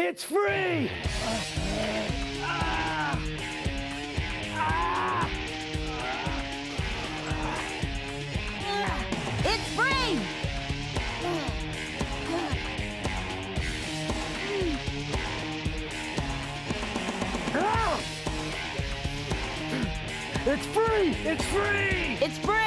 Ah! It's free! It's free! It's free! It's free! It's free!